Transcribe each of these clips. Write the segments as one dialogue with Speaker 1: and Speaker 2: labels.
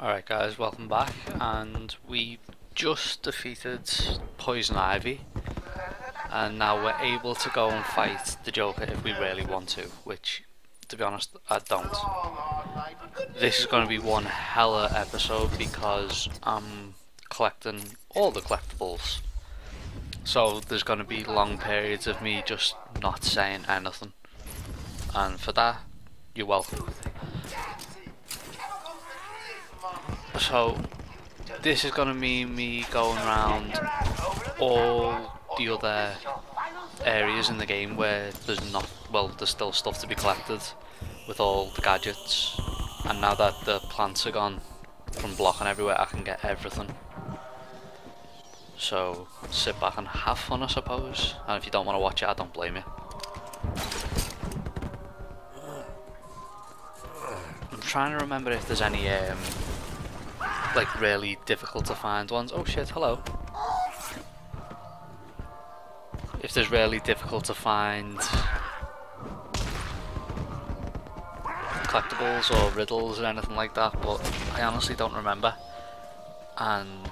Speaker 1: Alright guys, welcome back and we just defeated Poison Ivy and now we're able to go and fight the Joker if we really want to, which to be honest I don't. This is going to be one hella episode because I'm collecting all the collectibles so there's going to be long periods of me just not saying anything and for that you're welcome. So this is gonna mean me going around all the other areas in the game where there's not well there's still stuff to be collected with all the gadgets. And now that the plants are gone from blocking everywhere I can get everything. So sit back and have fun I suppose. And if you don't want to watch it I don't blame you. I'm trying to remember if there's any um, like really difficult to find ones. Oh shit, hello. If there's really difficult to find collectibles or riddles or anything like that, but I honestly don't remember. And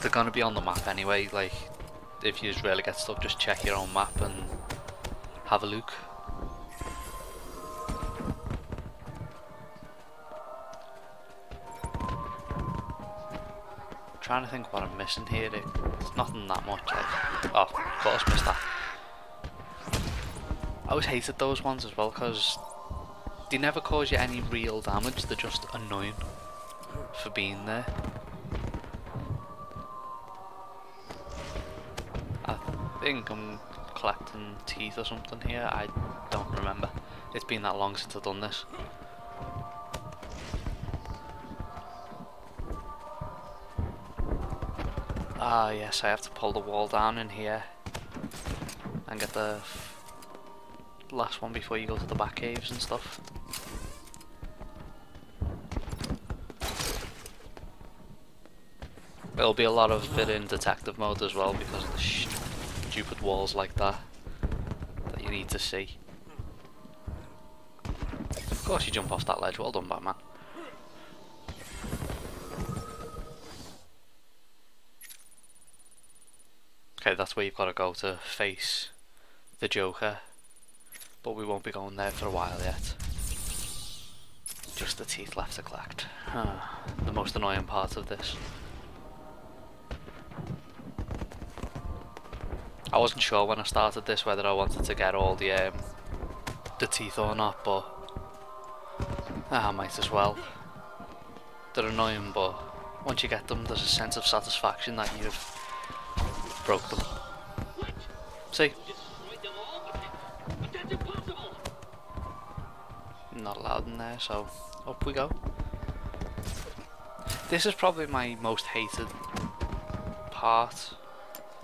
Speaker 1: they're gonna be on the map anyway, like if you just really get stuck just check your own map and have a look. Trying to think what I'm missing here. It's nothing that much. Like, oh, of course, missed that. I always hated those ones as well because they never cause you any real damage. They're just annoying for being there. I think I'm collecting teeth or something here. I don't remember. It's been that long since I've done this. Ah yes, I have to pull the wall down in here and get the last one before you go to the back caves and stuff. There'll be a lot of it in detective mode as well because of the stupid walls like that that you need to see. Of course you jump off that ledge, well done Batman. That's where you've got to go to face the Joker. But we won't be going there for a while yet. Just the teeth left to collect. the most annoying part of this. I wasn't sure when I started this whether I wanted to get all the um, the teeth or not, but ah, I might as well. They're annoying, but once you get them, there's a sense of satisfaction that you've broke them. See? Not allowed in there, so up we go. This is probably my most hated part.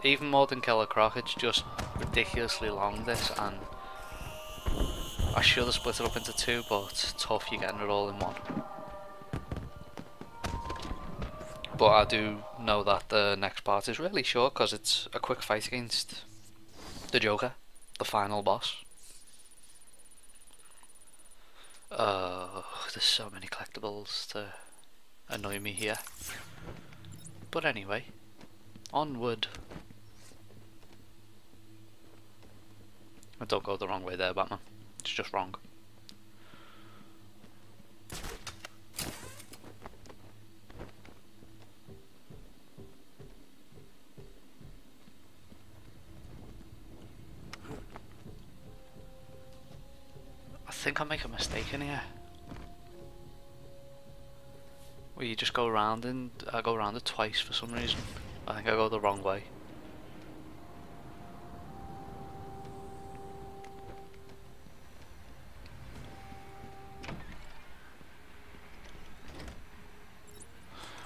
Speaker 1: Even more than Killer Croc, it's just ridiculously long this and I should have split it up into two but tough you're getting it all in one. But I do know that the next part is really short because it's a quick fight against the Joker, the final boss. Oh, there's so many collectibles to annoy me here. But anyway, onward. don't go the wrong way there, Batman. It's just wrong. Think I make a mistake in here. Where you just go around and I go around it twice for some reason. I think I go the wrong way.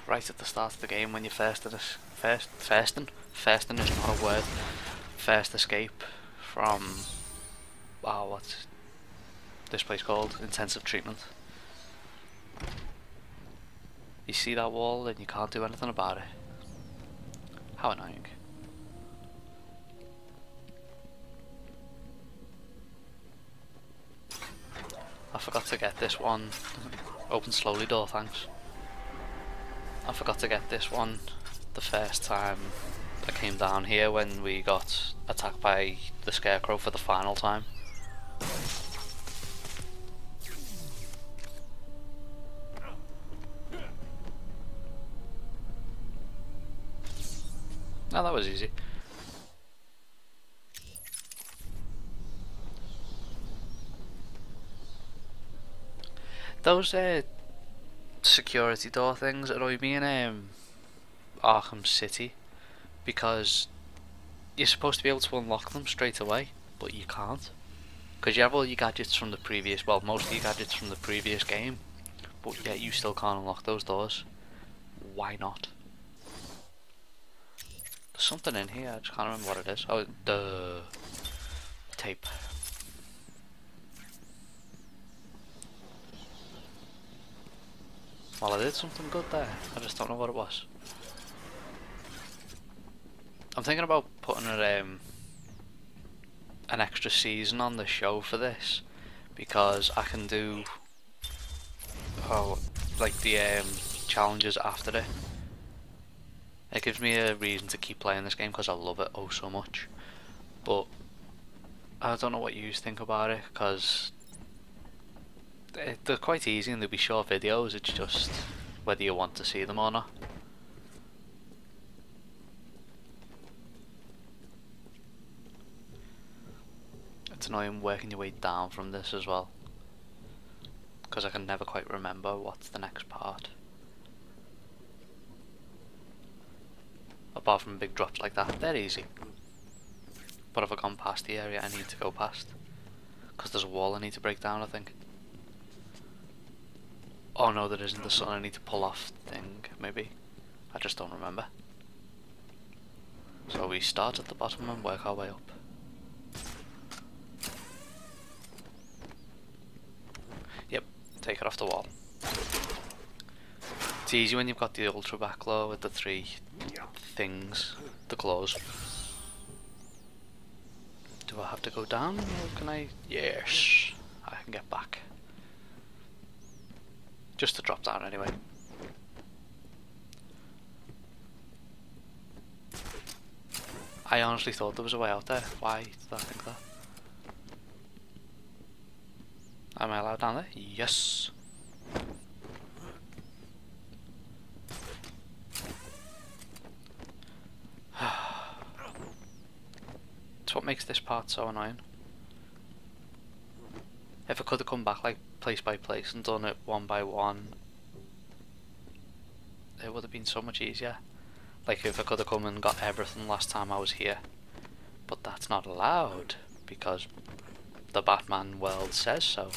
Speaker 1: Right at the start of the game when you first in this first firsting firsting is not a word. First escape from wow what's this place called intensive treatment. You see that wall and you can't do anything about it. How annoying. I forgot to get this one. Open slowly door, thanks. I forgot to get this one the first time I came down here when we got attacked by the scarecrow for the final time. Oh, that was easy. Those uh, security door things annoy me in um, Arkham City because you're supposed to be able to unlock them straight away, but you can't. Because you have all your gadgets from the previous, well, most of your gadgets from the previous game, but yet you still can't unlock those doors. Why not? There's something in here, I just can't remember what it is. Oh, the tape. Well, I did something good there. I just don't know what it was. I'm thinking about putting a, um, an extra season on the show for this because I can do oh like the um, challenges after it. It gives me a reason to keep playing this game because I love it oh so much. But I don't know what you think about it because they're quite easy and they'll be short videos. It's just whether you want to see them or not. It's annoying working your way down from this as well. Because I can never quite remember what's the next part. Apart from big drops like that, they're easy. But if I've gone past the area I need to go past? Because there's a wall I need to break down I think. Oh no there isn't the sun I need to pull off thing, maybe. I just don't remember. So we start at the bottom and work our way up. Yep, take it off the wall. It's easy when you've got the ultra Batclaw with the three things, the claws. Do I have to go down or can I? Yes, I can get back. Just to drop down anyway. I honestly thought there was a way out there. Why did I think that? Am I allowed down there? Yes. It's what makes this part so annoying. If I could have come back like place by place and done it one by one, it would have been so much easier. Like if I could have come and got everything last time I was here. But that's not allowed because the Batman world says so.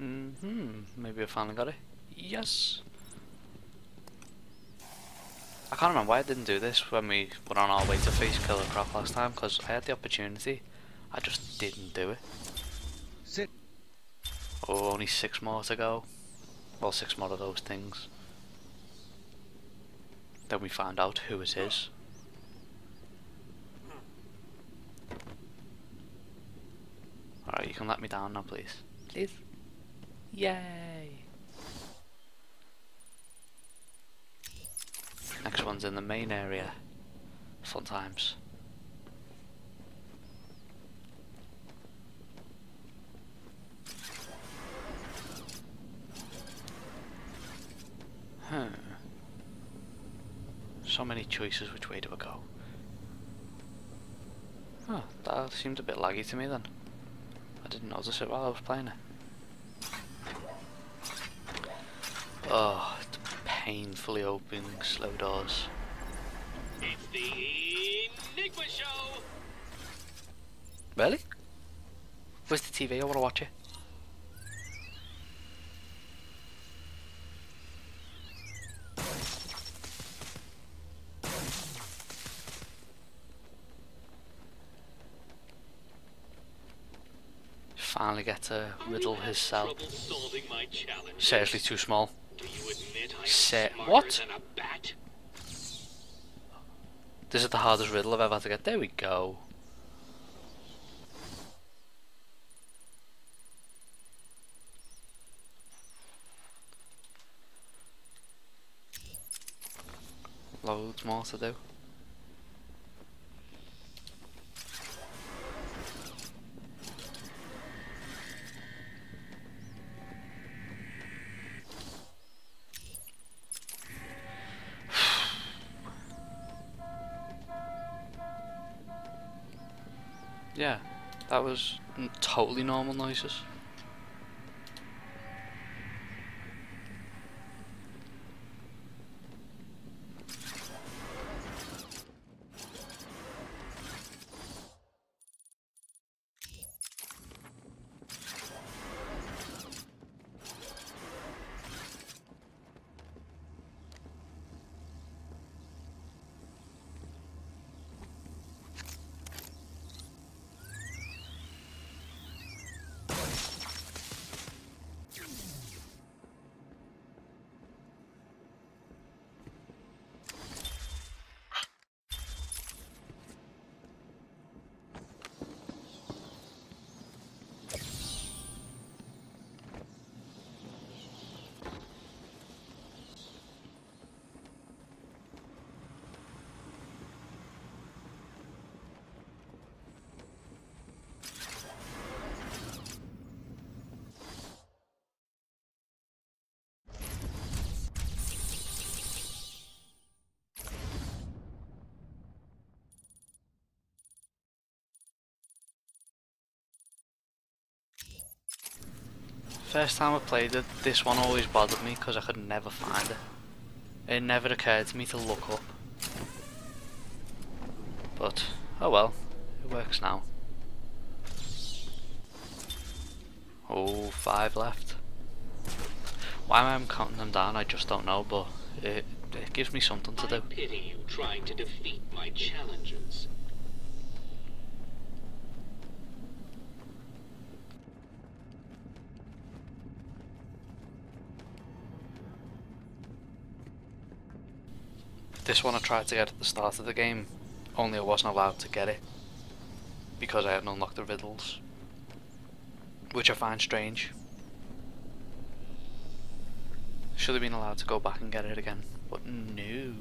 Speaker 1: Mm hmm maybe I finally got it. Yes! I can't remember why I didn't do this when we were on our way to face Killer Croc last time, because I had the opportunity, I just didn't do it. Sit. Oh, only six more to go. Well, six more of those things. Then we found out who it is. Alright, you can let me down now, please. Please. Yay! Next one's in the main area. Fun times. Huh. So many choices, which way do I go? Oh, that seemed a bit laggy to me then. I didn't notice it while I was playing it. Oh, painfully opening slow doors.
Speaker 2: It's the Enigma Show!
Speaker 1: Really? Where's the TV? I want to watch it. finally get to riddle his cell. Seriously too small. Say what? This is the hardest riddle I've ever had to get. There we go. Loads more to do. Totally normal noises. First time I played it, this one always bothered me because I could never find it. It never occurred to me to look up. But, oh well, it works now. Oh, five left. Why am I counting them down, I just don't know, but it, it gives me something to
Speaker 2: I
Speaker 1: do.
Speaker 2: pity you trying to defeat my challengers.
Speaker 1: This one I tried to get at the start of the game, only I wasn't allowed to get it because I hadn't unlocked the riddles, which I find strange. Should have been allowed to go back and get it again, but no.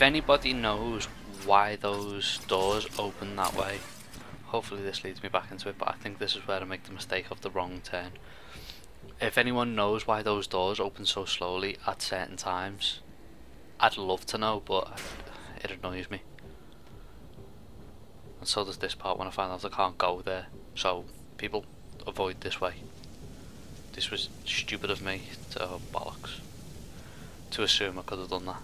Speaker 1: If anybody knows why those doors open that way, hopefully this leads me back into it, but I think this is where I make the mistake of the wrong turn. If anyone knows why those doors open so slowly at certain times, I'd love to know, but it annoys me. And so does this part when I find out I can't go there. So, people, avoid this way. This was stupid of me to bollocks. To assume I could have done that.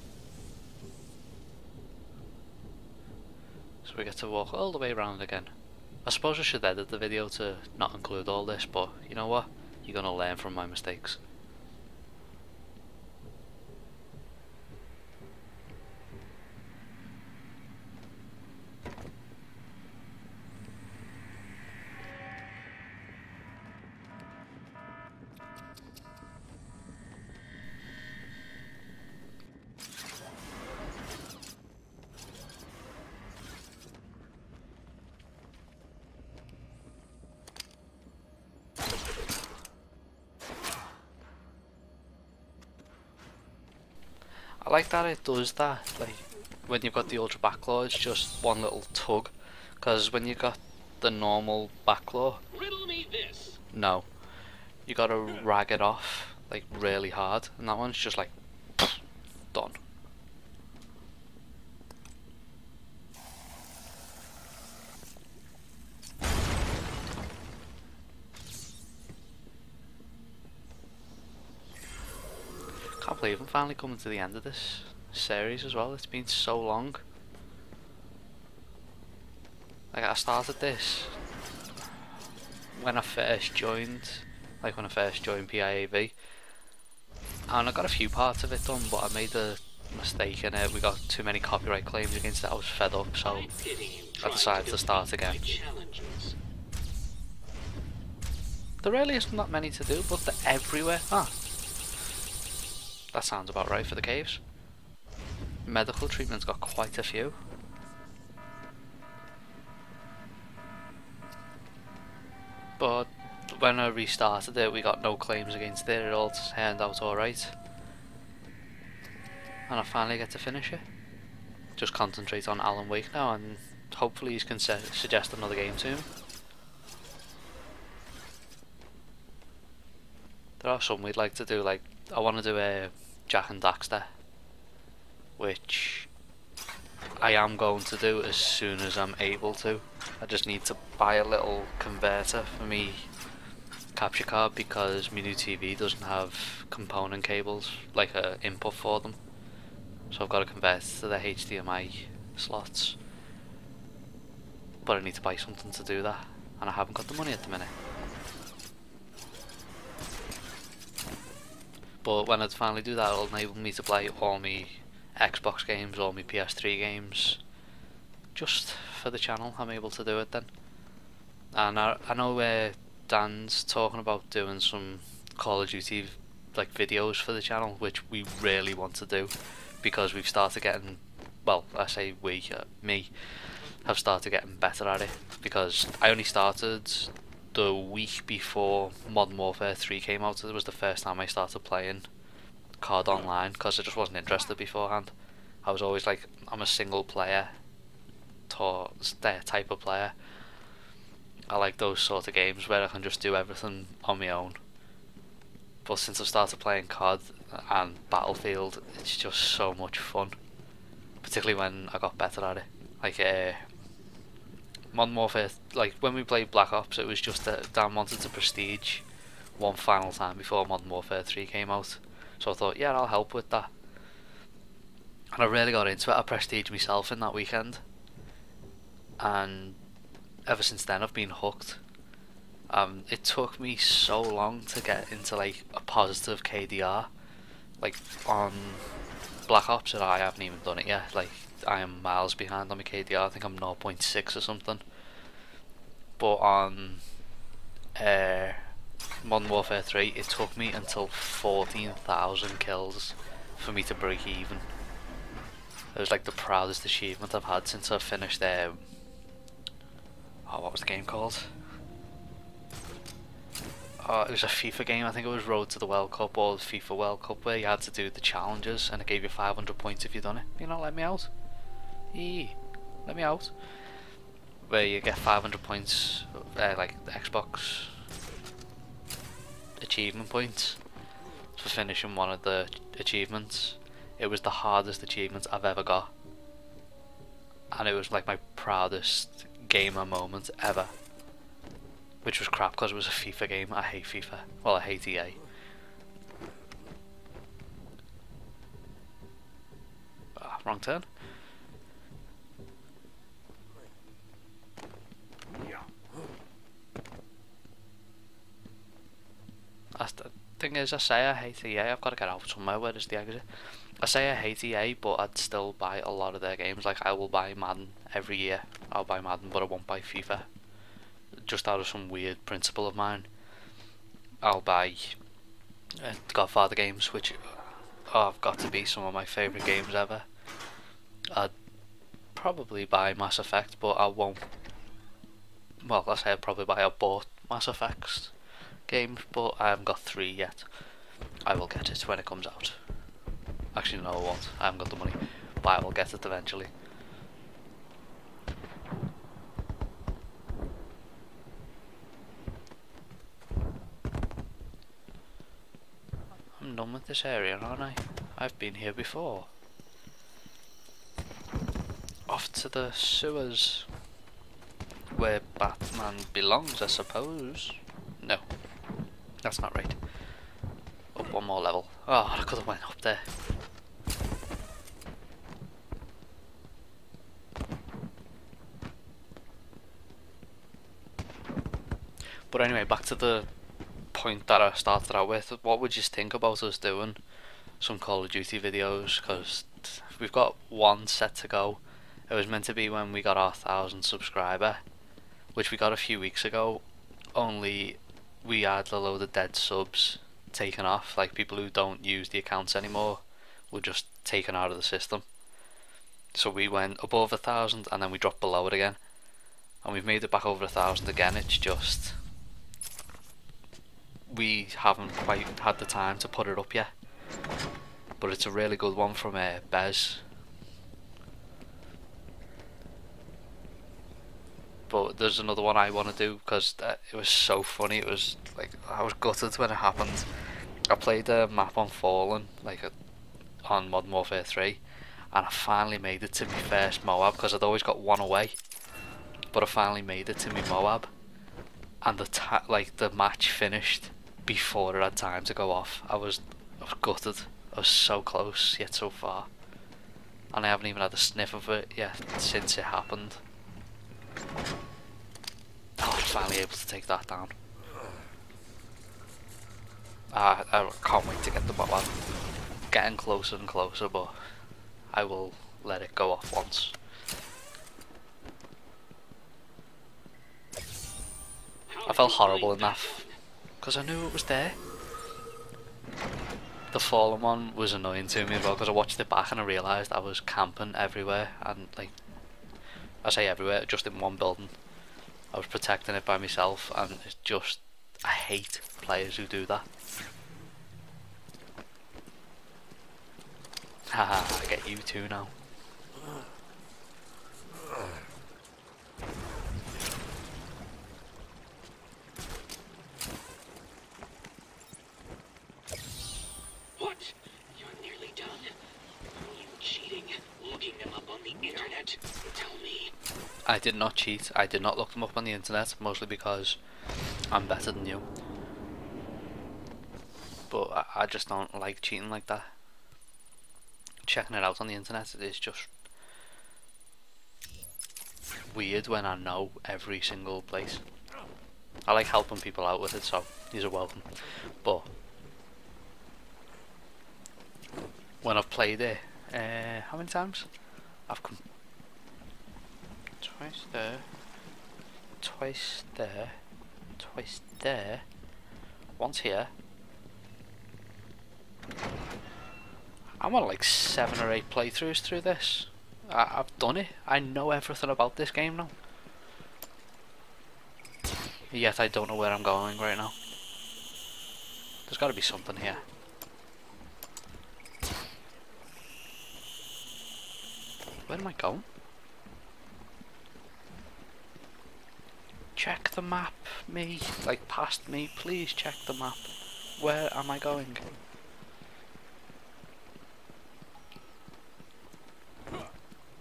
Speaker 1: So we get to walk all the way around again. I suppose I should edit the video to not include all this, but you know what? You're gonna learn from my mistakes. I like that it does that, like when you've got the ultra Batclaw, it's just one little tug. Because when you've got the normal Batclaw,
Speaker 2: Riddle me this.
Speaker 1: no, you gotta rag it off like really hard, and that one's just like done. Can't believe I'm finally coming to the end of this series as well. It's been so long. Like I started this when I first joined, like when I first joined PIAV, and I got a few parts of it done, but I made a mistake in it. We got too many copyright claims against it. I was fed up, so
Speaker 2: I
Speaker 1: decided to start again. there really isn't that many to do, but they're everywhere. Ah, that sounds about right for the caves. Medical treatment's got quite a few. But when I restarted it, we got no claims against it. It all turned out alright. And I finally get to finish it. Just concentrate on Alan Wake now and hopefully he can suggest another game to him. There are some we'd like to do, like, I want to do a Jak and Daxter, which I am going to do as soon as I'm able to. I just need to buy a little converter for me capture card because my new TV doesn't have component cables, like a input for them. So I've got to convert to the HDMI slots. But I need to buy something to do that, and I haven't got the money at the minute. But when I finally do that, it'll enable me to play all my Xbox games, all my PS3 games, just for the channel. I'm able to do it then. And I, I know where Dan's talking about doing some Call of Duty like videos for the channel, which we really want to do because we've started getting, well, I say we, uh, me, have started getting better at it because I only started the week before Modern Warfare 3 came out, it was the first time I started playing COD Online because I just wasn't interested beforehand. I was always like, I'm a single player type of player. I like those sort of games where I can just do everything on my own. But since I've started playing COD and Battlefield, it's just so much fun. Particularly when I got better at it. Like, uh, Modern Warfare, like when we played Black Ops, it was just that Dan wanted to prestige one final time before Modern Warfare 3 came out. So I thought, yeah, I'll help with that. And I really got into it. I prestige myself in that weekend. And ever since then, I've been hooked. Um, it took me so long to get into like a positive KDR. Like on Black Ops, and I haven't even done it yet. Like I am miles behind on my KDR. I think I'm 0.6 or something. But on uh, Modern Warfare 3, it took me until 14,000 kills for me to break even. It was like the proudest achievement I've had since I've finished. Um, oh, what was the game called? Oh, it was a FIFA game. I think it was Road to the World Cup or FIFA World Cup, where you had to do the challenges, and it gave you 500 points if you'd done it. You know, let me out. Let me out. Where you get 500 points, uh, like Xbox achievement points for finishing one of the achievements. It was the hardest achievement I've ever got. And it was like my proudest gamer moment ever. Which was crap because it was a FIFA game. I hate FIFA. Well, I hate EA. Ah, wrong turn. That's the thing is, I say I hate EA, I've got to get out somewhere, where is the exit? I say I hate EA, but I'd still buy a lot of their games, like I will buy Madden every year, I'll buy Madden, but I won't buy FIFA. Just out of some weird principle of mine. I'll buy uh, Godfather games, which oh, have got to be some of my favourite games ever. I'd probably buy Mass Effect, but I won't. Well, I say I'd probably buy a bought Mass Effect games, but I haven't got three yet. I will get it when it comes out. Actually, no, I won't. I haven't got the money, but I will get it eventually. I'm done with this area, aren't I? I've been here before. Off to the sewers, where Batman belongs, I suppose. No, that's not right. Up one more level. Oh, I could have went up there. But anyway, back to the point that I started out with. What would you think about us doing some Call of Duty videos? Because we've got one set to go. It was meant to be when we got our thousand subscriber, which we got a few weeks ago. Only we had a load of dead subs taken off, like people who don't use the accounts anymore were just taken out of the system. So we went above a thousand and then we dropped below it again. And we've made it back over a thousand again, it's just we haven't quite had the time to put it up yet. But it's a really good one from uh, Bez. But there's another one I want to do because it was so funny. It was like I was gutted when it happened. I played a map on Fallen, like a, on Modern Warfare 3, and I finally made it to my first Moab because I'd always got one away. But I finally made it to my Moab, and the like the match finished before it had time to go off. I was, I was gutted. I was so close yet so far, and I haven't even had a sniff of it yet since it happened. I finally able to take that down. Uh, I can't wait to get the Moab. Getting closer and closer, but I will let it go off once. I felt horrible enough because I knew it was there. The fallen one was annoying to me as well because I watched it back and I realised I was camping everywhere and like I say everywhere, just in one building. I was protecting it by myself and it's just I hate players who do that. Haha, I get you too now.
Speaker 2: What? You're nearly done? Are you cheating? Looking them up on the internet? Tell me.
Speaker 1: I did not cheat. I did not look them up on the internet, mostly because I'm better than you. But I, I just don't like cheating like that. Checking it out on the internet is just weird when I know every single place. I like helping people out with it, so these are welcome. But when I've played it, uh, how many times? I've come twice there, twice there, twice there, once here. I'm on like seven or eight playthroughs through this. I I've done it. I know everything about this game now. Yet I don't know where I'm going right now. There's got to be something here. Where am I going? Check the map, me. Like, past me. Please check the map. Where am I going?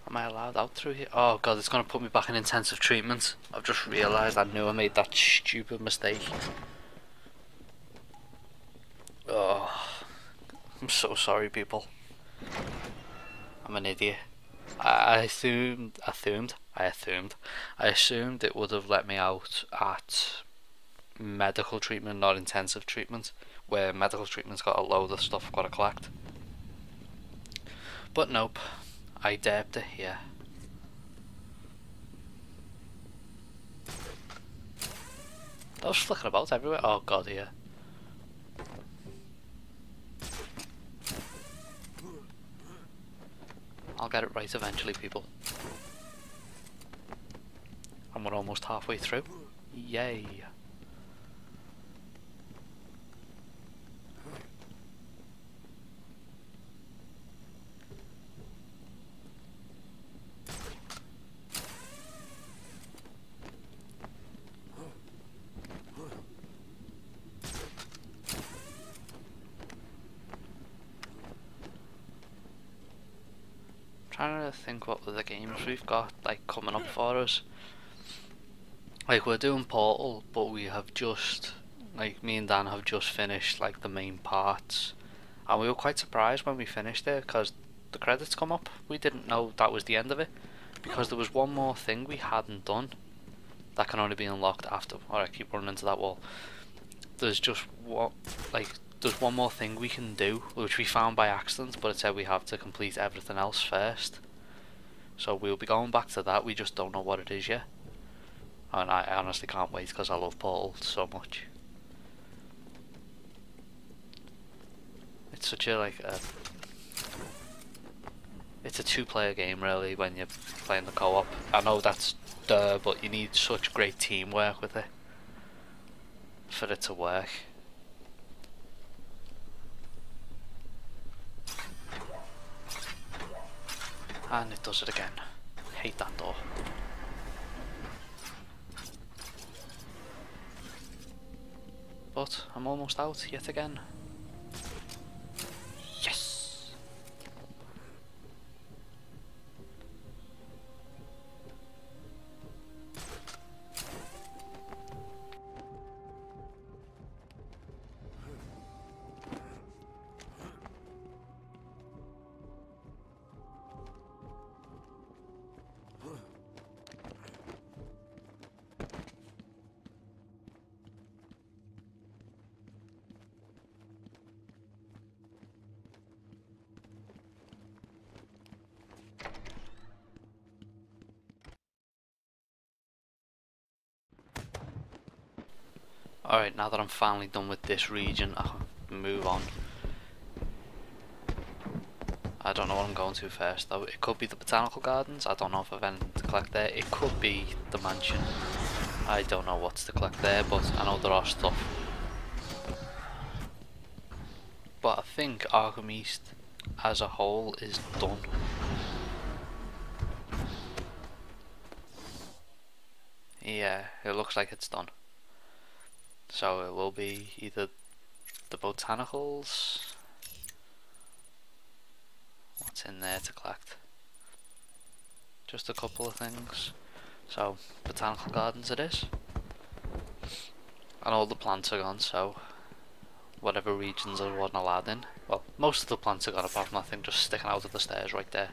Speaker 1: Am I allowed out through here? Oh god, it's gonna put me back in intensive treatment. I've just realised I knew I made that stupid mistake. Oh, I'm so sorry, people. I'm an idiot. I, I assumed, assumed, I assumed, I assumed it would have let me out at medical treatment, not intensive treatment, where medical treatment's got a load of stuff got to collect. But nope, I dabbed it here. That was flicking about everywhere. Oh god, here. I'll get it right eventually, people. And we're almost halfway through. Yay. trying to think what other games we've got like coming up for us. Like we're doing Portal, but we have just like me and Dan have just finished like the main parts, and we were quite surprised when we finished it because the credits come up. We didn't know that was the end of it because there was one more thing we hadn't done that can only be unlocked after. Or I keep running into that wall. There's just what like there's one more thing we can do, which we found by accident, but it said we have to complete everything else first. So we'll be going back to that, we just don't know what it is yet. And I honestly can't wait because I love Portal so much. It's such a like a it's a two-player game really when you're playing the co-op. I know that's duh, but you need such great teamwork with it for it to work. And it does it again. Hate that door. But I'm almost out yet again. Alright, now that I'm finally done with this region, I can move on. I don't know what I'm going to first though. It could be the Botanical Gardens, I don't know if I've anything to collect there. It could be the mansion. I don't know what's to collect there, but I know there are stuff. But I think Arkham East as a whole is done. Yeah, it looks like it's done. So it will be either the botanicals. What's in there to collect? Just a couple of things. So botanical gardens it is. And all the plants are gone, so whatever regions I wasn't allowed in. Well, most of the plants are gone apart from that thing just sticking out of the stairs right there.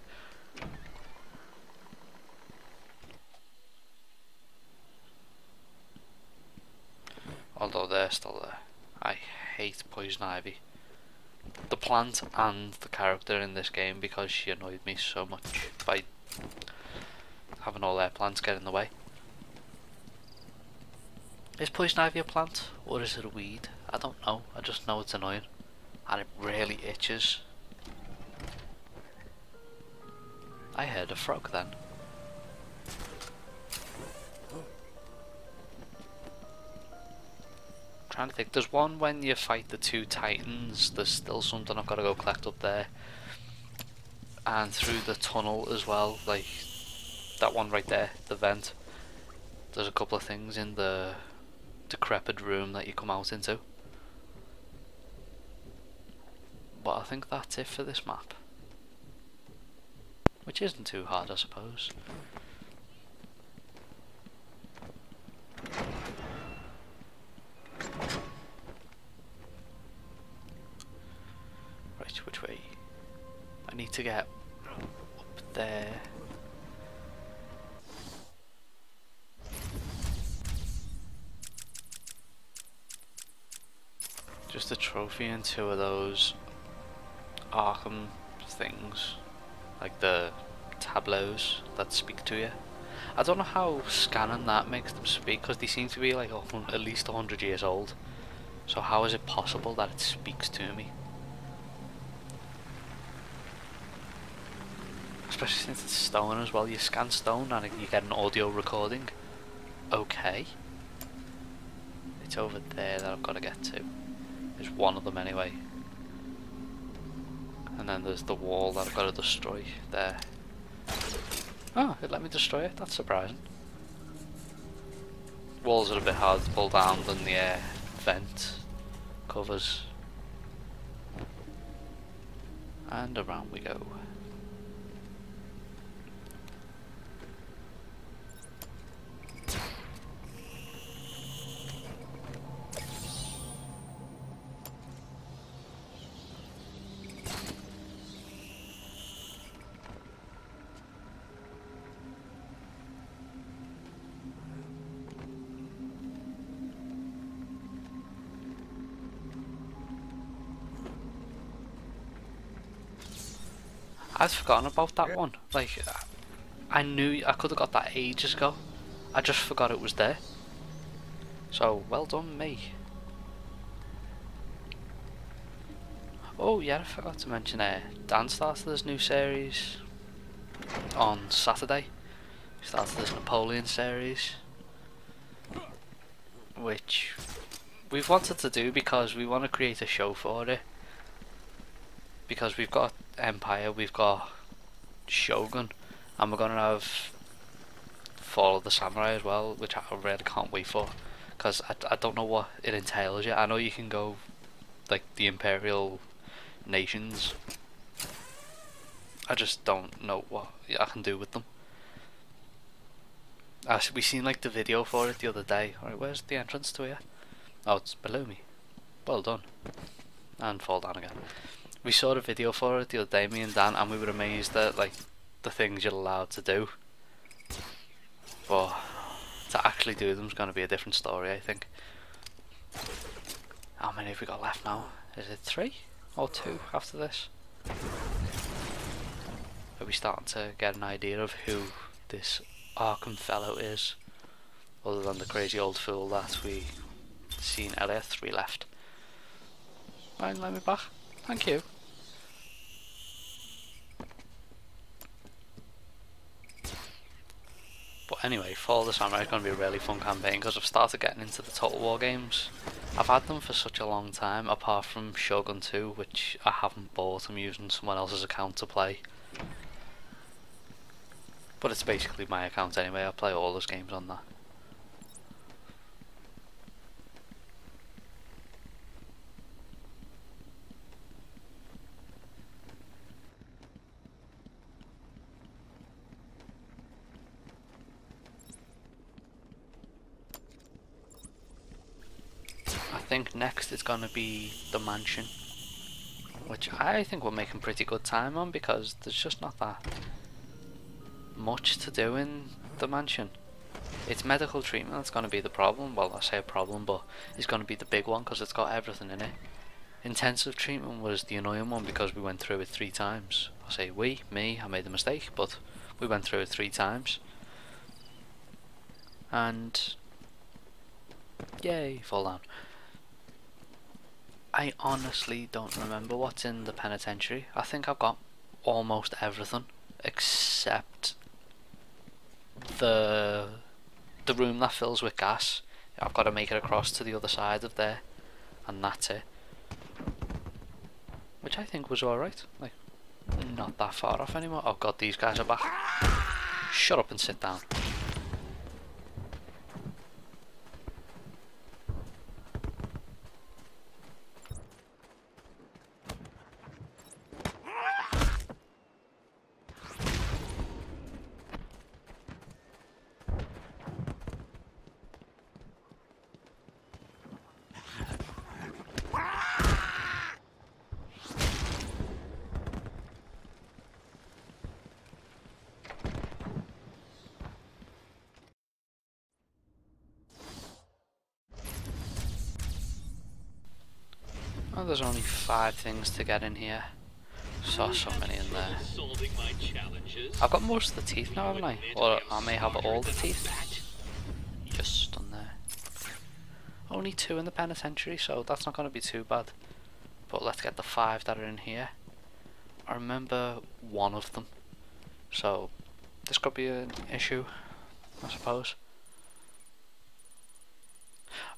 Speaker 1: Still there. I hate Poison Ivy. The plant and the character in this game because she annoyed me so much by having all their plants get in the way. Is Poison Ivy a plant or is it a weed? I don't know, I just know it's annoying and it really itches. I heard a frog then. Trying to think. There's one when you fight the two titans. There's still something I've got to go collect up there. And through the tunnel as well, like that one right there, the vent. There's a couple of things in the decrepit room that you come out into. But I think that's it for this map. Which isn't too hard, I suppose. I need to get up there. Just a trophy and two of those Arkham things, like the tableaus that speak to you. I don't know how scanning that makes them speak because they seem to be like at least 100 years old. So how is it possible that it speaks to me? Especially since it's stone as well. You scan stone and you get an audio recording. Okay. It's over there that I've got to get to. There's one of them anyway. And then there's the wall that I've got to destroy there. Oh, it let me destroy it, that's surprising. Walls are a bit harder to pull down than the uh, vent covers. And around we go. I'd forgotten about that one. Like, I knew I could have got that ages ago. I just forgot it was there. So, well done me. Oh yeah, I forgot to mention uh, Dan started this new series on Saturday. He started this Napoleon series, which we've wanted to do because we want to create a show for it. Because we've got Empire, we've got Shogun, and we're gonna have Fall of the Samurai as well, which I really can't wait for. Because I, I don't know what it entails yet. I know you can go like the Imperial nations. I just don't know what I can do with them. Uh, we seen like the video for it the other day. Alright, where's the entrance to here? Oh, it's below me. Well done. And fall down again. We saw the video for it the other day, me and Dan, and we were amazed at like the things you're allowed to do. But to actually do them is going to be a different story, I think. How many have we got left now? Is it three or two after this? Are we starting to get an idea of who this Arkham fellow is? Other than the crazy old fool that we seen earlier, three left. Fine, let me back. Thank you. But anyway, Fall of the Samurai is going to be a really fun campaign because I've started getting into the Total War games. I've had them for such a long time, apart from Shogun 2, which I haven't bought. I'm using someone else's account to play. But it's basically my account anyway, I play all those games on that. Next is gonna be the mansion which I think we're making pretty good time on because there's just not that much to do in the mansion. It's medical treatment that's going to be the problem. Well I say a problem but it's going to be the big one because it's got everything in it. Intensive treatment was the annoying one because we went through it three times. I say we, me, I made the mistake but we went through it three times. And yay fall down I honestly don't remember what's in the penitentiary. I think I've got almost everything except the the room that fills with gas. I've got to make it across to the other side of there and that's it. Which I think was alright. Like not that far off anymore. Oh god, these guys are back. Shut up and sit down. Oh, there's only five things to get in here. Saw so many in there. I've got most of the teeth now, haven't I? Or I may have all the teeth. Just on there. Only two in the penitentiary, so that's not going to be too bad. But let's get the five that are in here. I remember one of them. So, this could be an issue, I suppose.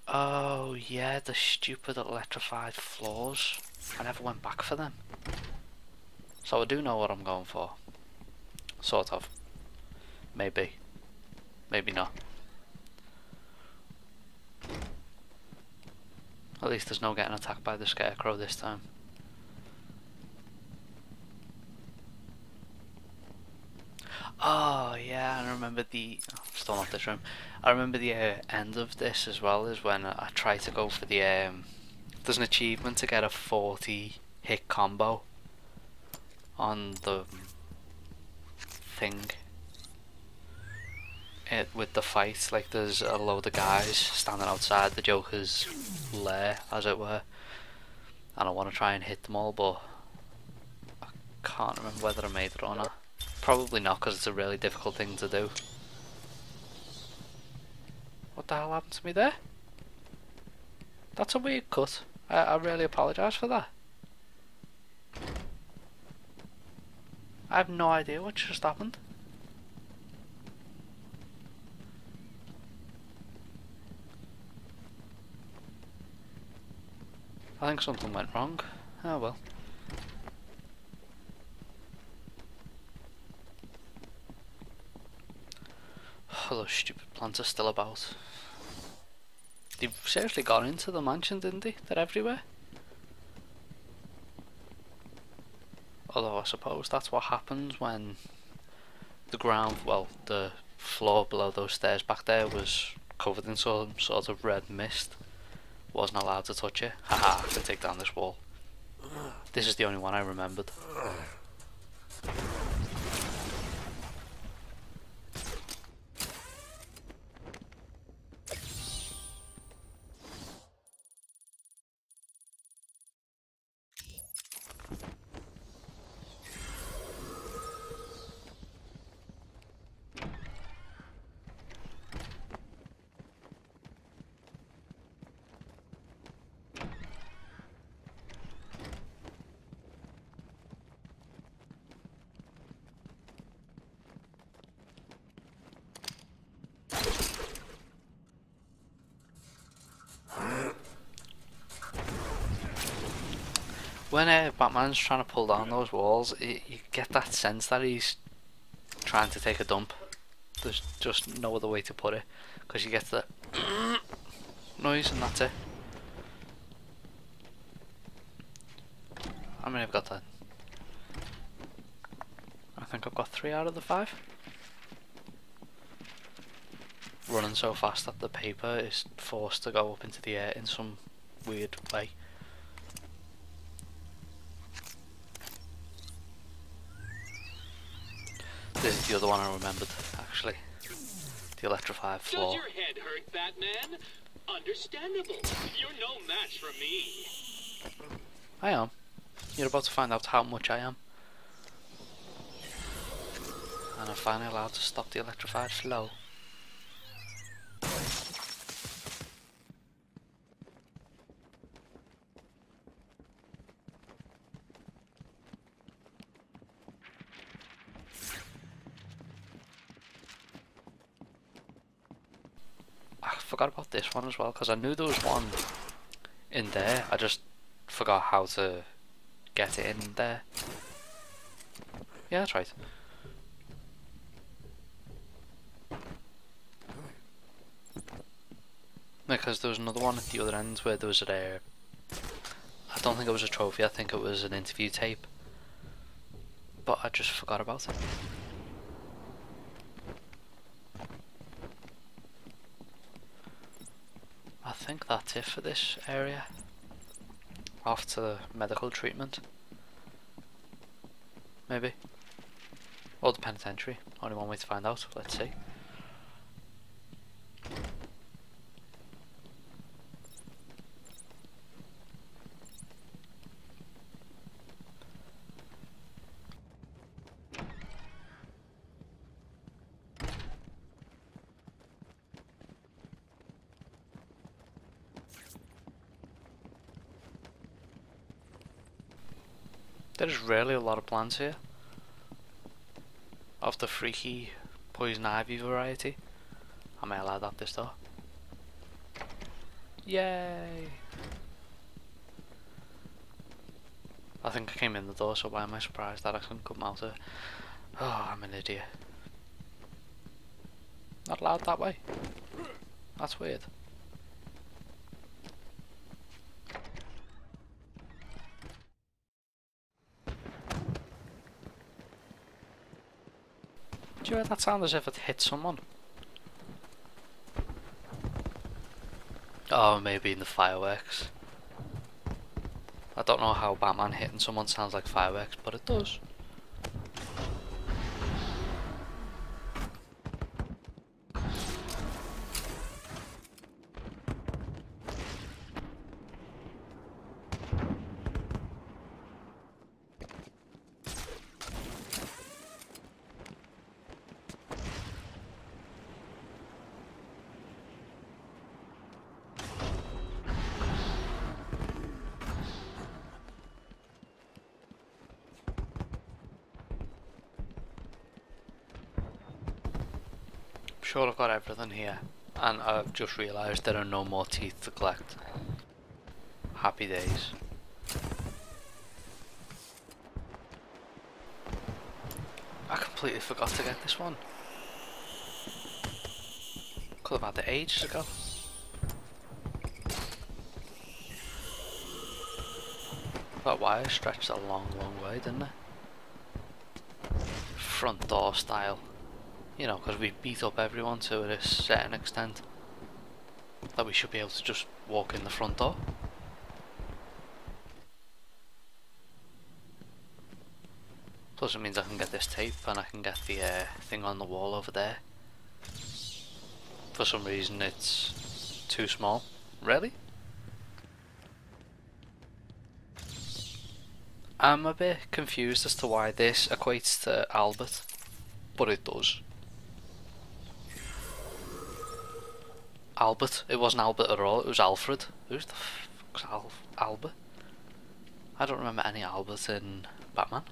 Speaker 1: Oh yeah, the stupid electrified floors. I never went back for them. So I do know what I'm going for. Sort of. Maybe. Maybe not. At least there's no getting attacked by the scarecrow this time. Oh yeah, I remember the oh, still not this room. I remember the uh, end of this as well is when I try to go for the um. There's an achievement to get a 40 hit combo on the thing. It with the fight, like there's a load of guys standing outside the Joker's lair, as it were, and I want to try and hit them all, but I can't remember whether I made it or not. Probably not, because it's a really difficult thing to do. What the hell happened to me there? That's a weird cut. I, I really apologise for that. I have no idea what just happened. I think something went wrong. Oh well. Those stupid plants are still about. They've seriously gone into the mansion, didn't they? They're everywhere. Although I suppose that's what happens when the ground, well, the floor below those stairs back there was covered in some sort of red mist. Wasn't allowed to touch it. Haha, I can take down this wall. This is the only one I remembered. when uh, Batman's trying to pull down those walls, it, you get that sense that he's trying to take a dump. There's just no other way to put it, because you get the noise and that's it. I mean, I've got that. I think I've got three out of the five. Running so fast that the paper is forced to go up into the air in some weird way. This is the one I remembered, actually. The electrified floor.
Speaker 2: Does your head hurt, Batman? Understandable. You're no match for me.
Speaker 1: I am. You're about to find out how much I am. And I'm finally allowed to stop the electrified flow. I forgot about this one as well because I knew there was one in there. I just forgot how to get it in there. Yeah, that's right. Because there was another one at the other end where there was a. I don't think it was a trophy. I think it was an interview tape. But I just forgot about it. Think that's it for this area. Off to medical treatment. Maybe. Or the penitentiary. Only one way to find out. Let's see. There's really a lot of plants here. Of the freaky poison ivy variety. I allowed up this door? Yay! I think I came in the door, so why am I surprised that I couldn't come out? Oh, I'm an idiot. Not allowed that way. That's weird. That sound as if it hit someone? Oh, maybe in the fireworks. I don't know how Batman hitting someone sounds like fireworks, but it does. Just realised there are no more teeth to collect. Happy days. I completely forgot to get this one. Could have had it ages ago. That wire stretched a long, long way, didn't it? Front door style. You know, because we beat up everyone to a certain extent. That we should be able to just walk in the front door. Plus it means I can get this tape and I can get the uh, thing on the wall over there. For some reason it's too small. Really? I'm a bit confused as to why this equates to Albert, but it does. Albert. It wasn't Albert at all, it was Alfred. Who's the fuck's Al Albert? I don't remember any Albert in Batman.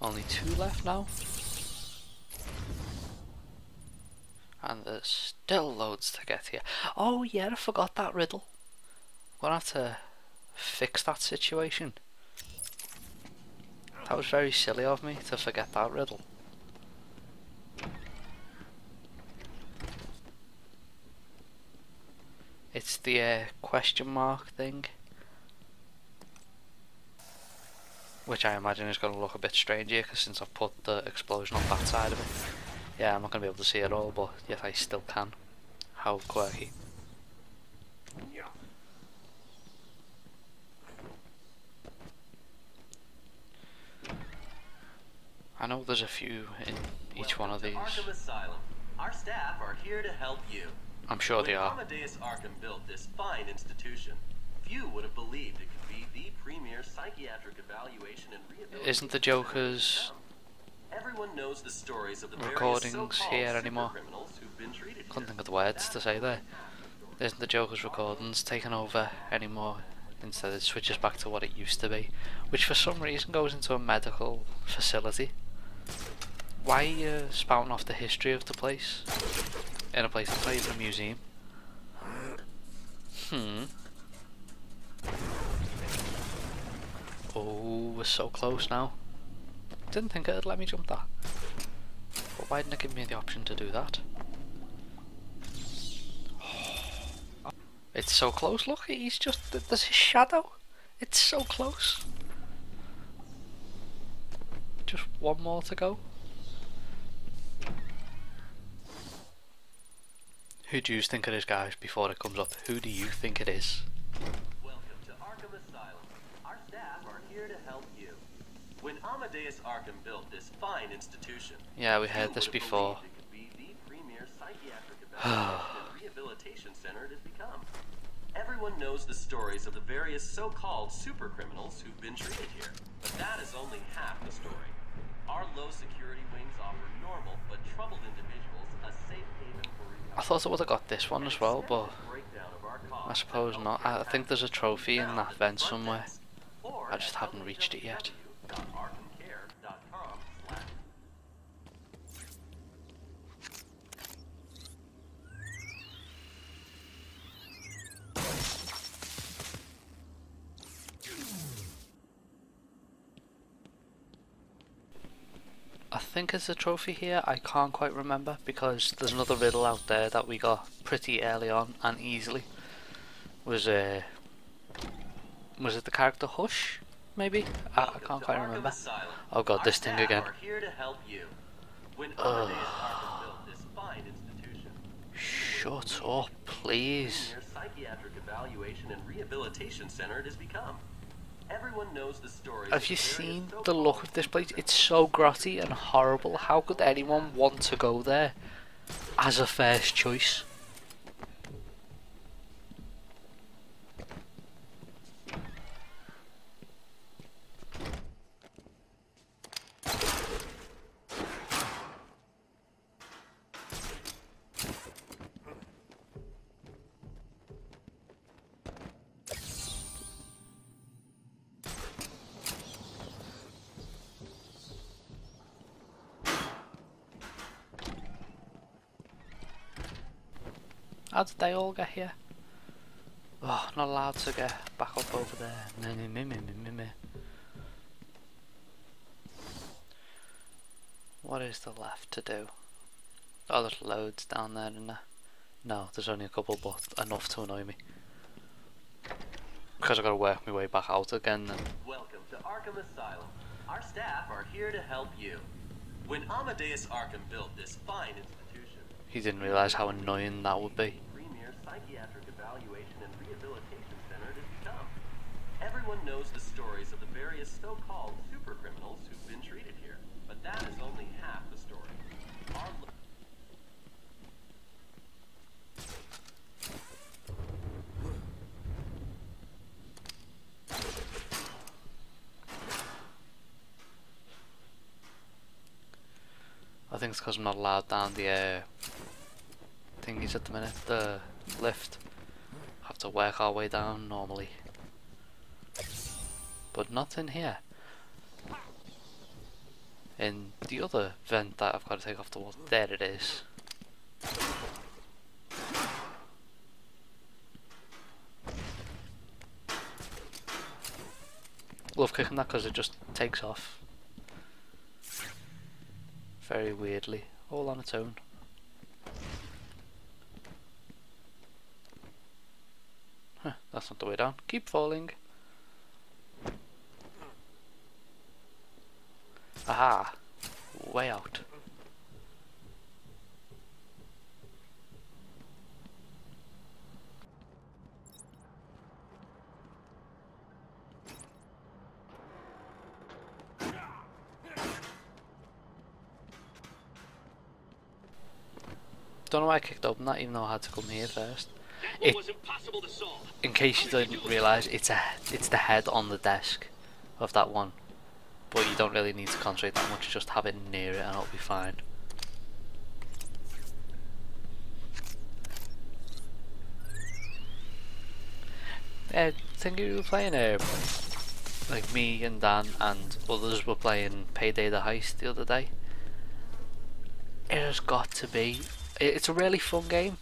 Speaker 1: Only two left now. And there's still loads to get here. Oh yeah, I forgot that riddle. Gonna have to fix that situation. That was very silly of me to forget that riddle. It's the uh, question mark thing. Which I imagine is going to look a bit strange here because since I've put the explosion on that side of it. Yeah, I'm not going to be able to see it all, but yes I still can. How quirky. I know there's a few in each one of these.
Speaker 3: Our staff are here to help you.
Speaker 1: I'm sure they are.
Speaker 3: Amadeus Arkham built this fine institution, few would have believed it could be the premier psychiatric evaluation and rehabilitation.
Speaker 1: Isn't the
Speaker 3: center it has
Speaker 1: Joker's.
Speaker 3: Everyone knows the stories of the
Speaker 1: recordings here anymore?
Speaker 3: supercriminals who've been treated
Speaker 1: Couldn't think of the words to say there. Isn't the Joker's recordings taken over anymore? Instead it switches back to what it used to be. Which for some reason goes into a medical facility. Why are you spouting off the history of the place? In a place that's not even a museum? Hmm. Oh, we're so close now. Didn't think it'd let me jump that. But why didn't it give me the option to do that? It's so close, look, he's just, th- there's his shadow. It's so close. Just one more to go. Who do you think it is, guys, before it comes up? Who do you think it is?
Speaker 3: Welcome to Arkham Asylum. Our staff are here to help you. When Amadeus Arkham built this fine institution,
Speaker 1: Yeah, we heard this before.
Speaker 3: It could be the premier psychiatric rehabilitation center it has become. Everyone knows the stories of the various so-called super criminals who've been treated here, but that is only half the story. Our low security wings offer normal but troubled individuals a safe haven for recovery.
Speaker 1: I thought I would have got this one as well, but
Speaker 3: Breakdown of our
Speaker 1: I suppose not. I I think there's a trophy in that vent somewhere. I just haven't reached it yet. I think it's a trophy here. I can't quite remember because there's another riddle out there that we got pretty early on and easily. Was uh, was it the character Hush? Maybe I, I can't quite remember. Oh god, this thing again.
Speaker 3: Are here to help you. When
Speaker 1: Ugh.
Speaker 3: Amadeus Arkham built this fine institution,
Speaker 1: Shut up, please.
Speaker 3: premier psychiatric evaluation and rehabilitation center it has become.
Speaker 1: Have you seen the look of this place? It's so grotty and horrible. How could anyone want to go there as a first choice? They all get here? Oh, not allowed to get back up over there. Me, me, me, me, me, me. What is there left to do? Oh, there's loads down there, isn't there? No, there's only a couple, but enough to annoy me. Because I've got to work my way back out again. And
Speaker 3: Welcome to Arkham Asylum. Our staff are here to help you. When Amadeus Arkham built this fine institution,
Speaker 1: he didn't realise how annoying that would be.
Speaker 3: Psychiatric evaluation and rehabilitation center it has become. Everyone knows the stories of the various so-called super criminals who've been treated here, but that is only half the story. Our
Speaker 1: I think it's because I'm not allowed down the uh, thingies at the minute, the lift. Have to work our way down normally. But not in here. In the other vent that I've got to take off the wall, there it is. Love kicking that because it just takes off very weirdly, all on its own. Huh, that's not the way down. Keep falling. Aha! Way out. Don't know why I kicked open that even though I had to come here first. It-. In case you didn't realise, it's a it's the head on the desk of that one. But you don't really need to concentrate that much, just have it near it and it'll be fine. Yeah, I think we were playing uh, like me and Dan and others were playing Payday the Heist the other day. It has got to be. It's a really fun game,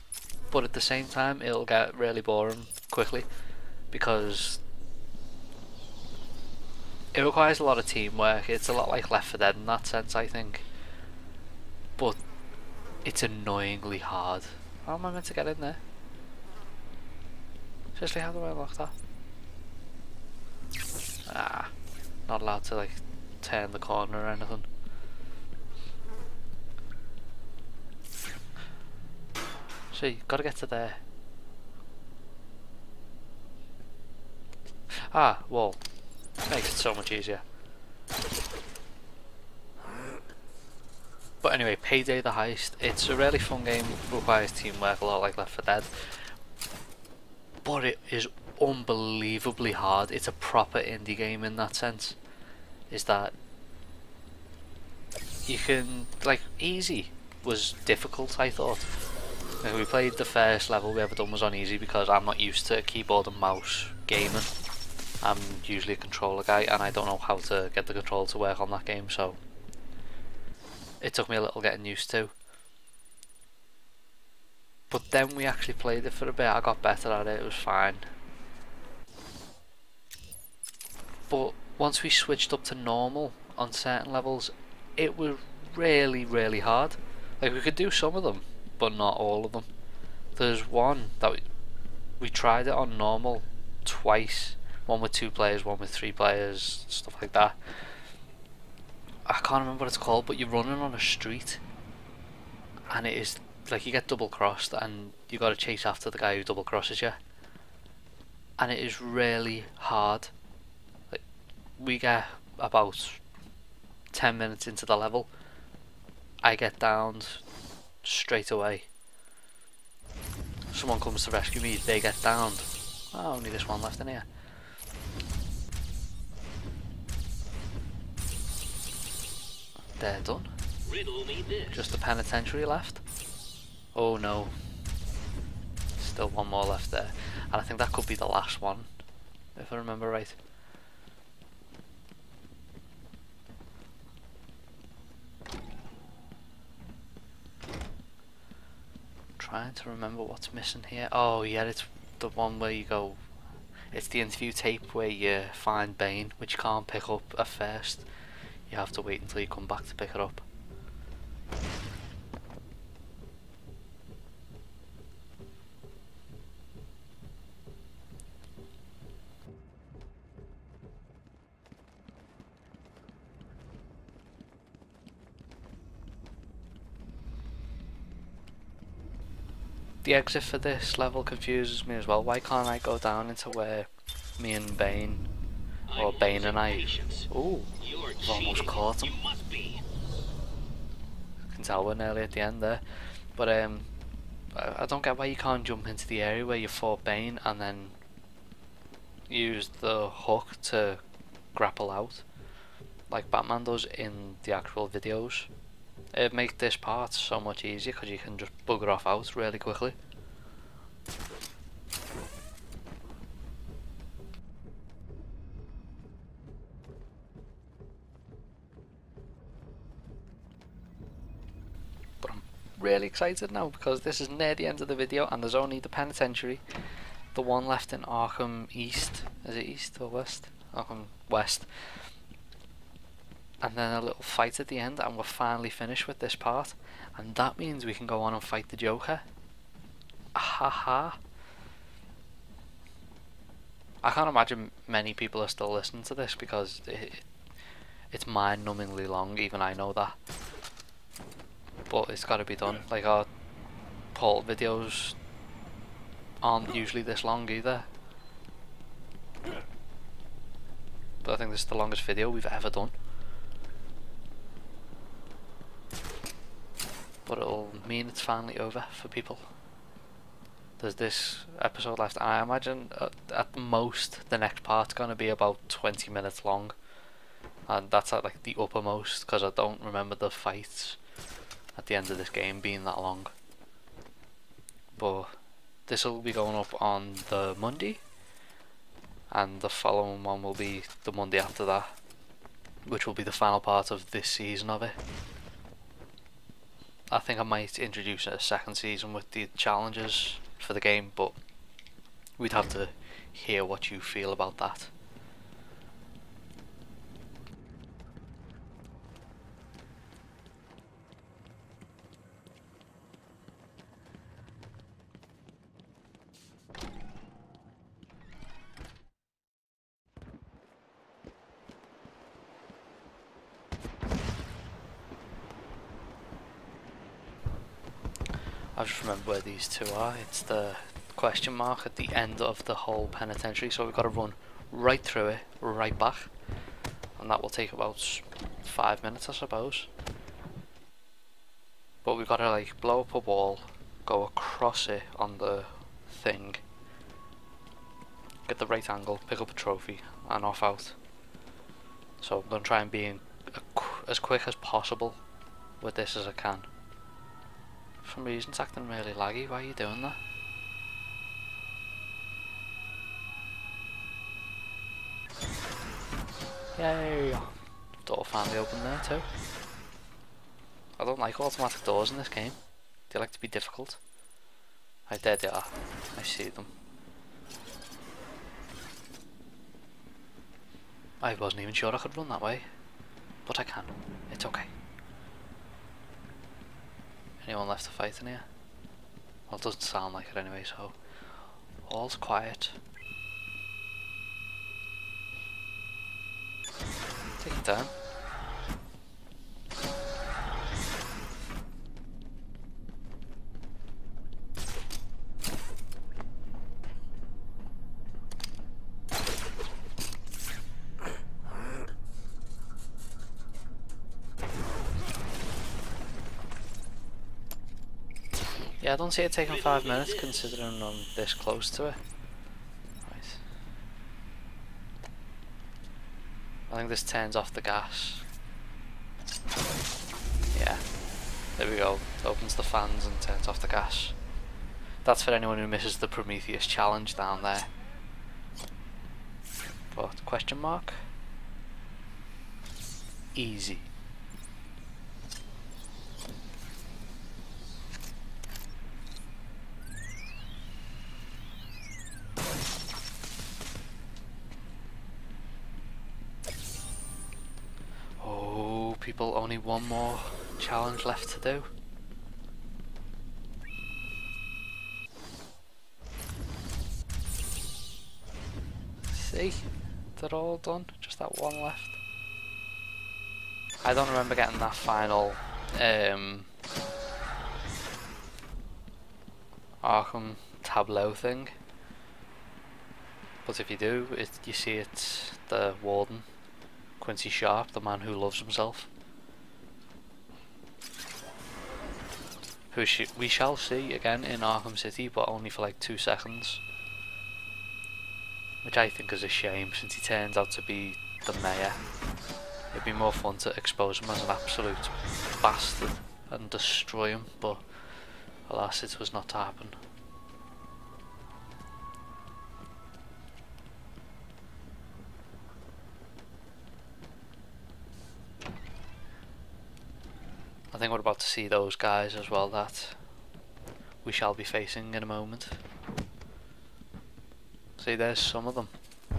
Speaker 1: but at the same time, it'll get really boring quickly because it requires a lot of teamwork. It's a lot like Left 4 Dead in that sense, I think. But it's annoyingly hard. How am I meant to get in there? Seriously, how do I unlock that? Ah, not allowed to like turn the corner or anything. See, gotta get to there. Ah, wall. Makes it so much easier. But anyway, Payday the Heist. It's a really fun game, requires teamwork a lot like Left 4 Dead. But it is unbelievably hard. It's a proper indie game in that sense. Is that you can like easy was difficult I thought. We played the first level we ever done was on easy because I'm not used to keyboard and mouse gaming. I'm usually a controller guy and I don't know how to get the control to work on that game so it took me a little getting used to. But then we actually played it for a bit, I got better at it, it was fine. But once we switched up to normal on certain levels, it was really, really hard. Like we could do some of them, but not all of them. There's one that we, we tried it on normal twice. One with two players, one with three players, stuff like that. I can't remember what it's called, but you're running on a street, and it is like you get double crossed, and you got to chase after the guy who double crosses you. And it is really hard. Like we get about ten minutes into the level, I get downed straight away. Someone comes to rescue me, they get downed. Oh, only this one left in here. They're done.
Speaker 2: Riddle me this.
Speaker 1: Just the penitentiary left. Oh no. Still one more left there. And I think that could be the last one, if I remember right. Trying to remember what's missing here. Oh yeah, it's the one where you go. It's the interview tape where you find Bane, which you can't pick up at first. You have to wait until you come back to pick it up. The exit for this level confuses me as well. Why can't I go down into where me and Bane, or Bane and I, ooh, I've almost caught him. Can tell we're nearly at the end there. But um, I I don't get why you can't jump into the area where you fought Bane and then use the hook to grapple out, like Batman does in the actual videos. It'd make this part so much easier because you can just bugger off out really quickly. But I'm really excited now because this is near the end of the video and there's only the penitentiary, the one left in Arkham East. Is it East or West? Arkham West. And then a little fight at the end and we're finally finished with this part. And that means we can go on and fight the Joker. Ha ha. I can't imagine many people are still listening to this because it, it's mind-numbingly long, even I know that but it's got to be done. Like our Paul videos aren't usually this long either. But I think this is the longest video we've ever done. But it'll mean it's finally over for people. There's this episode left, and I imagine at, at most the next part's gonna be about 20 minutes long, and that's at like the uppermost because I don't remember the fights at the end of this game being that long. But this will be going up on the Monday, and the following one will be the Monday after that, which will be the final part of this season of it. I think I might introduce a second season with the challenges for the game, but we'd have to hear what you feel about that. I just remember where these two are. It's the question mark at the end of the whole penitentiary, so we've got to run right through it, right back, and that will take about five minutes, I suppose. But we've got to like blow up a wall, go across it on the thing, get the right angle, pick up a trophy, and off out. So I'm gonna try and be as quick as possible with this as I can. For some reason it's acting really laggy, why are you doing that? Yay! Door finally open there too. I don't like automatic doors in this game. They like to be difficult. Right there they are. I see them. I wasn't even sure I could run that way. But I can. It's okay. Anyone left to fight in here? Well, it doesn't sound like it anyway, so all's quiet. Take time. Yeah, I don't see it taking five minutes considering I'm this close to it. I think this turns off the gas. Yeah. There we go. Opens the fans and turns off the gas. That's for anyone who misses the Prometheus challenge down there. But question mark? Easy. People only one more challenge left to do. See? They're all done. Just that one left. I don't remember getting that final um, Arkham tableau thing. But if you do, it, you see it's the warden, Quincy Sharp, the man who loves himself. Who sh we shall see again in Arkham City, but only for like two seconds. Which I think is a shame, since he turns out to be the mayor. It'd be more fun to expose him as an absolute bastard and destroy him, but alas it was not to happen. Think we're about to see those guys as well that we shall be facing in a moment. See there's some of them.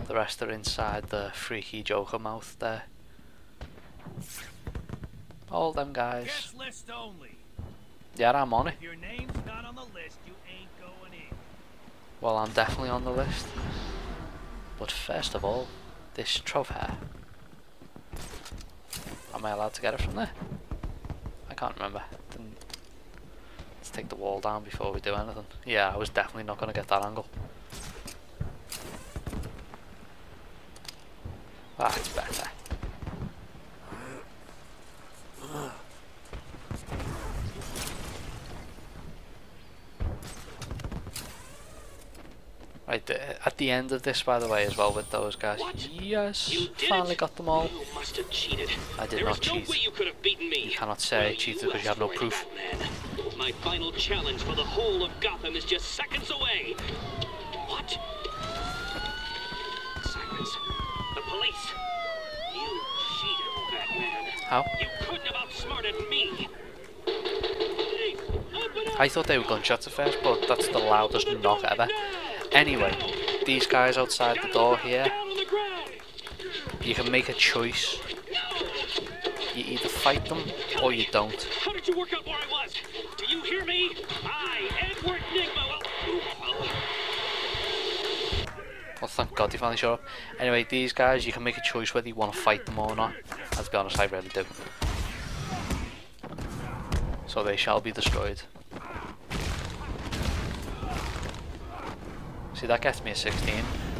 Speaker 1: The rest are inside the freaky Joker mouth there. All them guys.
Speaker 4: List only.
Speaker 1: Yeah, I'm on it.
Speaker 4: Your name's not on the list, you ain't going in.
Speaker 1: Well, I'm definitely on the list. But first of all, this trophy. Am I allowed to get it from there? I can't remember. Let's take the wall down before we do anything. Yeah, I was definitely not going to get that angle. Ah, That's better. Right, uh, at the end of this, by the way, as well with those guys.
Speaker 2: What?
Speaker 1: Yes,
Speaker 2: You
Speaker 1: finally
Speaker 2: it?
Speaker 1: got them all.
Speaker 2: You must have cheated.
Speaker 1: I did
Speaker 2: there
Speaker 1: not
Speaker 2: no
Speaker 1: cheat.
Speaker 2: way you could have beaten me.
Speaker 1: You cannot say I
Speaker 2: Well,
Speaker 1: cheated because you have no proof.
Speaker 2: Batman. My final challenge for the whole of Gotham is just seconds away. What? Sirens. The police. You cheated, Batman.
Speaker 1: How?
Speaker 2: You couldn't have outsmarted me. Hey.
Speaker 1: I thought they were gunshots at first, but that's the loudest knock ever. Anyway, these guys outside the door here,
Speaker 2: Down on the ground.
Speaker 1: you can make a choice. You either fight them or you don't.
Speaker 2: How did you work out where I was? Do you hear me? I, Edward Nigma,
Speaker 1: Well, thank God they finally showed up. Anyway, these guys, you can make a choice whether you want to fight them or not. To be honest, I really do. So they shall be destroyed. See, that gets me a 16.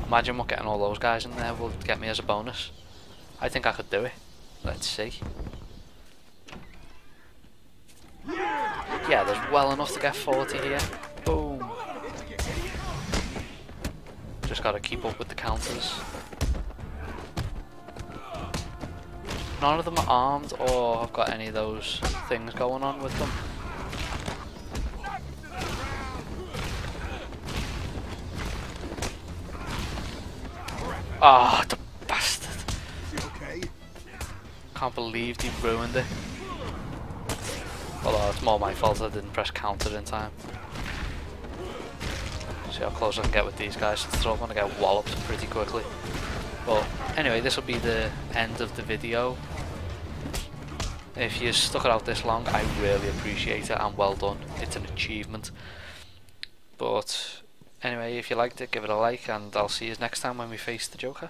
Speaker 1: Imagine what getting all those guys in there will get me as a bonus. I think I could do it. Let's see. Yeah, there's well enough to get 40 here. Boom. Just gotta keep up with the counters. None of them are armed or have got any of those things going on with them. Ah, the bastard. Can't believe he ruined it. Although it's more my fault I didn't press counter in time. See how close I can get with these guys. They're all going to get walloped pretty quickly. Well, anyway, this will be the end of the video. If you stuck it out this long, I really appreciate it and well done. It's an achievement. But anyway, if you liked it, give it a like and I'll see you next time when we face the Joker.